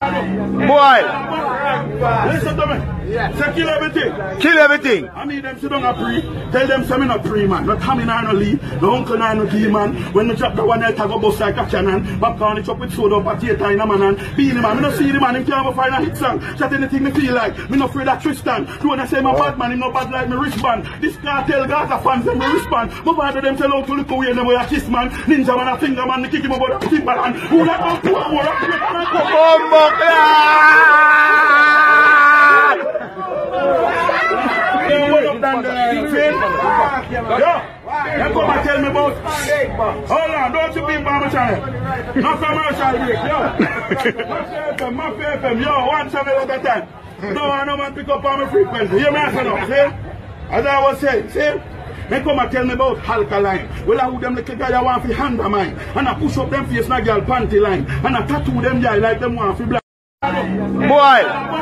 Boy, Listen to me. Say kill everything. kill everything. I need them sit down a pre. Tell them say me not pre man. Not Tommy nor no Lee. No uncle nor no D man. When me drop the one night I go bust like a cannon. Popcaan it up with soda potato in a man and Beenie Man. Me no see the man him can't go find a hit song. Shot anything me feel like. Me no afraid of Tristan. Do when I say my bad man him no bad like me wristband. This Kartel Gaza fans them me respond. Me bother them tell out to look away them way a kiss man. Ninja man a finger man. Me kick him about the Timberland. Who man? Who that man? Who that man? Hold on, don't you be my channel. No commercial break, yo. Mafia FM, Mafia yo, one channel at a time. No one no man pick up on my frequency. You hear me answer now, see? As I was saying, see? They come and tell me about alkaline. Well, I who them little guy I want to hand mine. And I push up them face in girl panty line. And I tattoo them guy like them want to black. Boy,